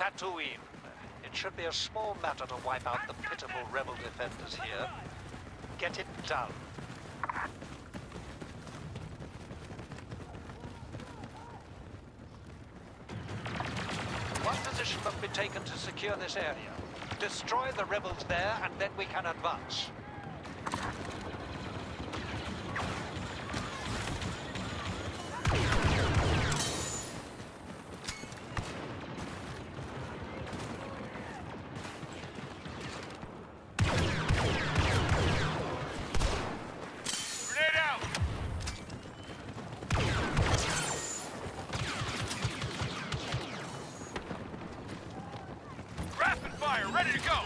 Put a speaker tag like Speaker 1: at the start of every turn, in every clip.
Speaker 1: Tatooine. It should be a small matter to wipe out the pitiful rebel defenders here. Get it done. One position must be taken to secure this area. Destroy the rebels there, and then we can advance.
Speaker 2: Fire, ready to go!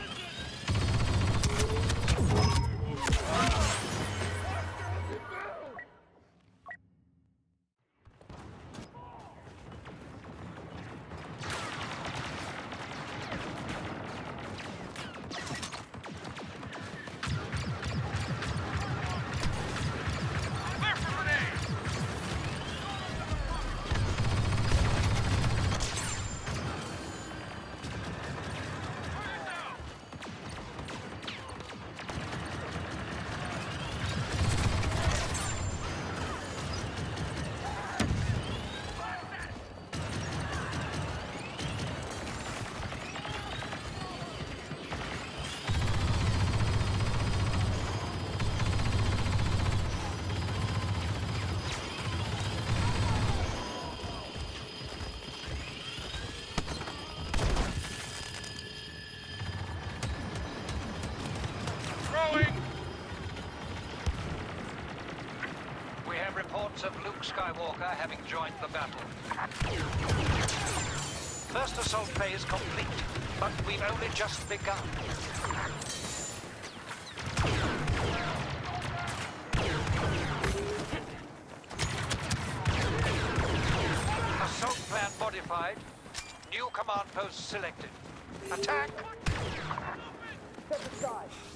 Speaker 1: Reports of Luke Skywalker having joined the battle. First assault phase complete, but we've only just begun. Assault plan modified. New command post selected. Attack!
Speaker 2: Too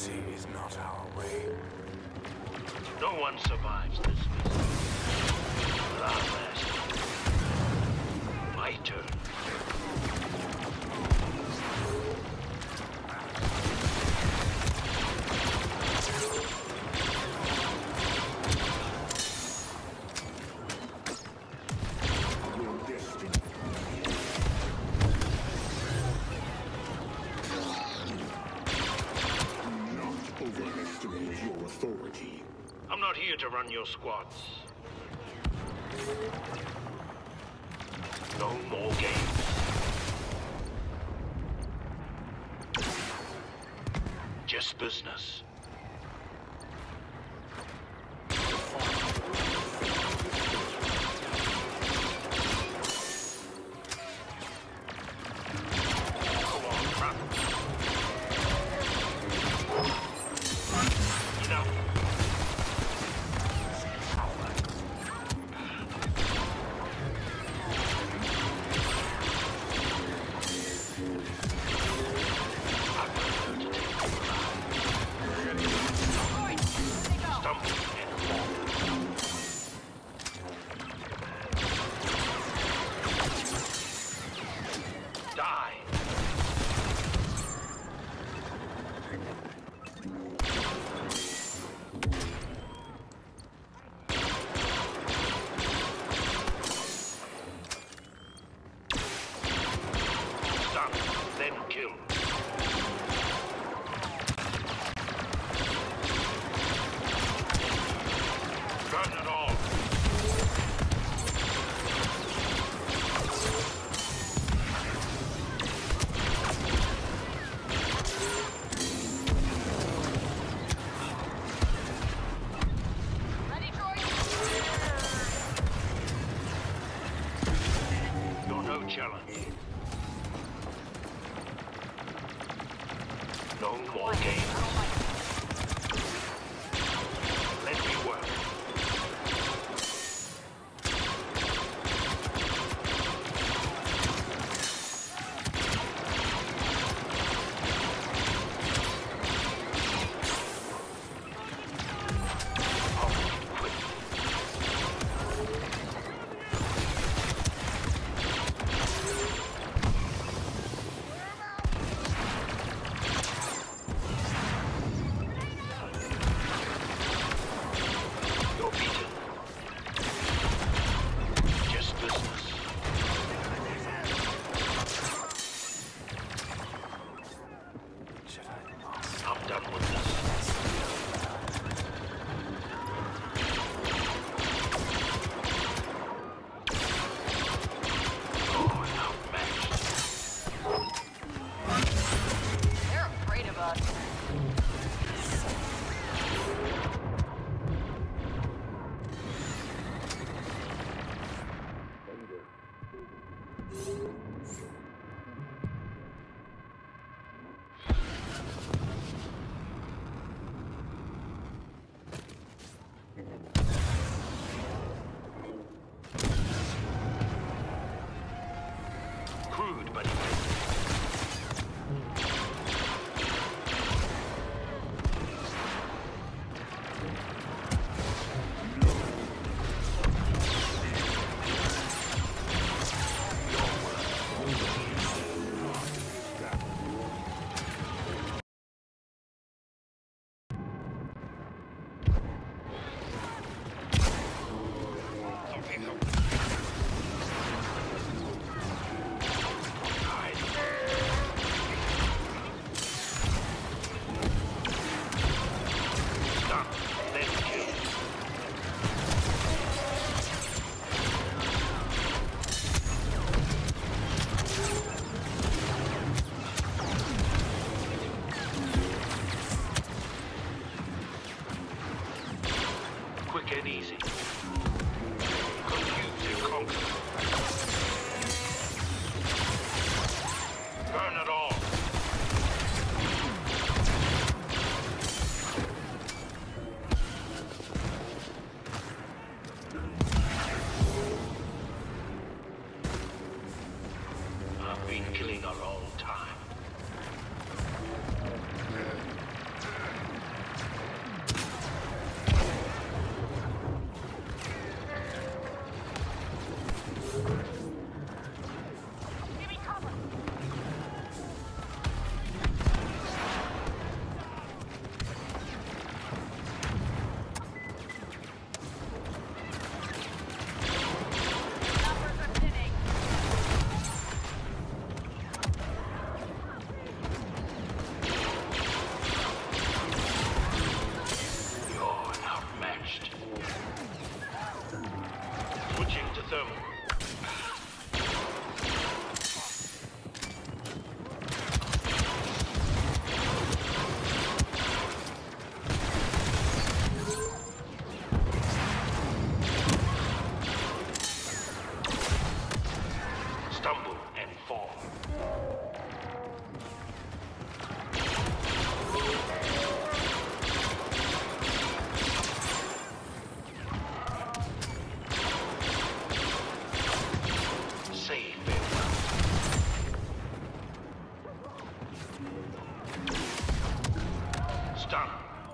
Speaker 3: Mercy is not our way.
Speaker 4: No one survives this.
Speaker 2: run your squads. No more games. Just business. Continue to conquer.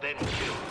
Speaker 2: then kill.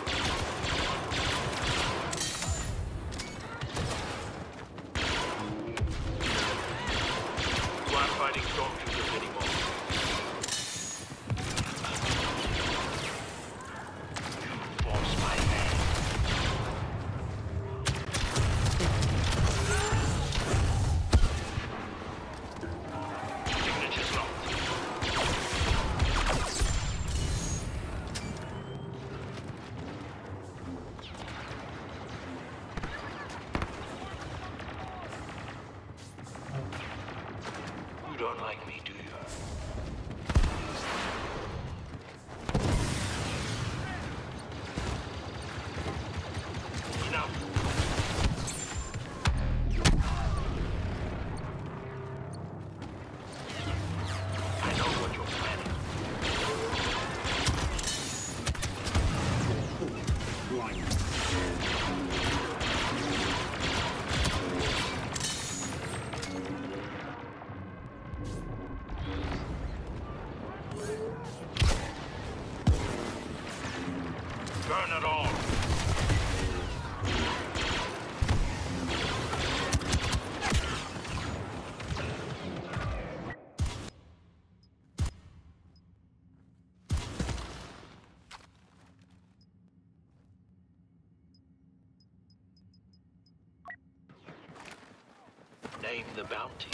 Speaker 2: Name the bounty.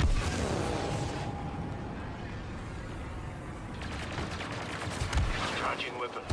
Speaker 2: Charging weapons.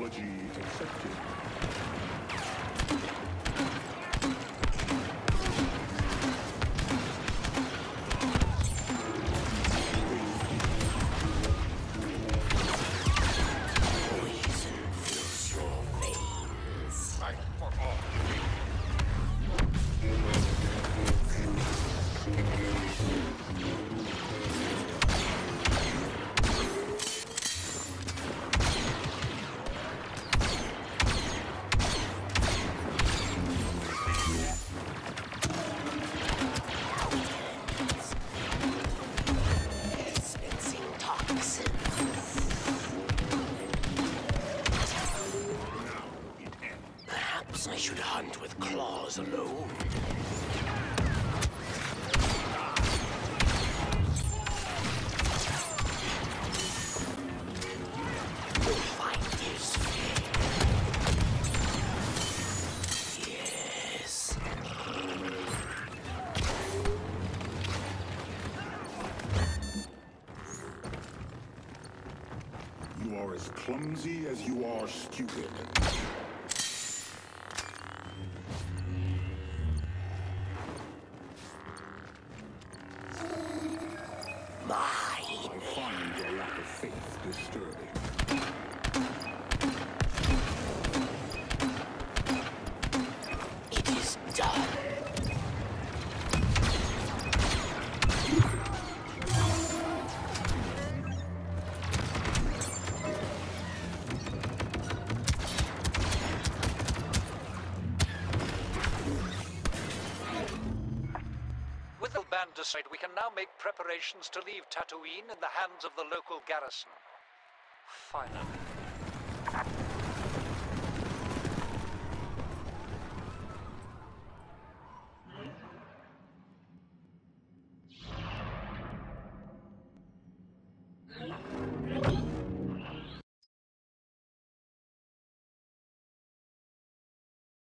Speaker 4: Apology accepted.
Speaker 3: Perhaps I should hunt with claws alone.
Speaker 4: You are as clumsy as you are stupid.
Speaker 1: Aside, we can now make preparations to leave Tatooine in the hands of the local garrison. Finally.